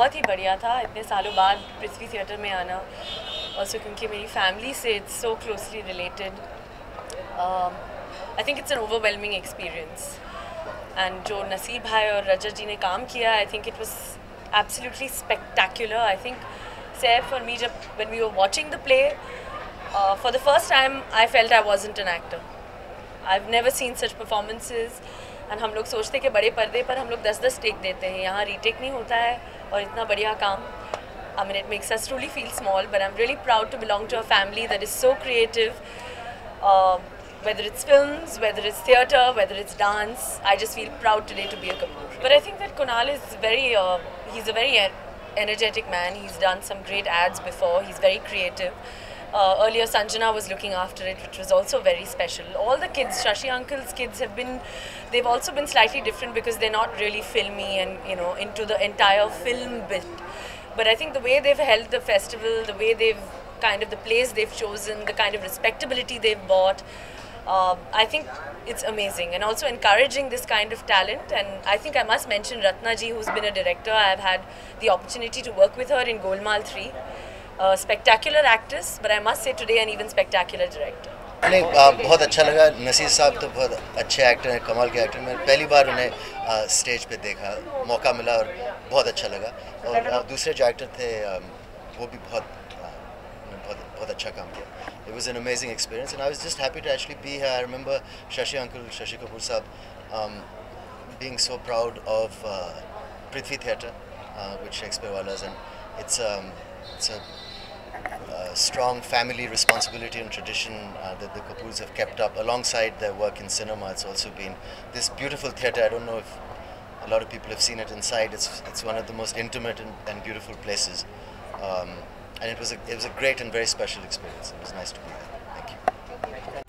बहुत ही बढ़िया था इतने सालों बाद पृथ्वी थिएटर में आना और ऑल्सो क्योंकि मेरी फैमिली से it's so closely related I think it's an overwhelming experience and जो नसीब भाई और रजत जी ने काम किया I think it was absolutely spectacular I think Saif और मी जब when we were watching the play for the first time I felt I wasn't an actor I've never seen such performances. And हम लोग सोचते कि बड़े पर्दे पर हम लोग दस दस टेक देते हैं यहाँ रीटेक नहीं होता है और इतना बढ़िया काम I mean, it makes us truly feel small, but I'm really proud to belong to a family that is so creative. Uh, whether it's films, whether it's theatre, whether it's dance, I just feel proud today to be a Kapoor. But I think that Kunal is very, uh, he's a very energetic man. He's done some great ads before. He's very creative. Uh, earlier, Sanjana was looking after it, which was also very special. All the kids, Shashi Uncle's kids, have been, they've also been slightly different because they're not really filmy and, you know, into the entire film bit. But I think the way they've held the festival, the way they've kind of the place they've chosen, the kind of respectability they've bought, uh, I think it's amazing and also encouraging this kind of talent. And I think I must mention Ratna ji, who's been a director. I've had the opportunity to work with her in Golmaal 3 a spectacular actress, but I must say today an even spectacular director. नहीं बहुत अच्छा लगा नसीर साहब तो बहुत अच्छे actor हैं कमाल के एक्टर मैंने पहली बार उन्हें स्टेज पे देखा मौका मिला और बहुत अच्छा लगा और दूसरे जो एक्टर थे वो भी बहुत बहुत बहुत अच्छा काम किया it was an amazing experience and I was just happy to actually be here I remember Shashi uncle Shashi Kapoor sahab um, being so proud of uh, Prithvi Theatre uh, with Shakespeare Walas and it's um, it's a uh, strong family responsibility and tradition uh, that the Kapoors have kept up alongside their work in cinema. It's also been this beautiful theatre. I don't know if a lot of people have seen it inside. It's it's one of the most intimate and, and beautiful places, um, and it was a it was a great and very special experience. It was nice to be there.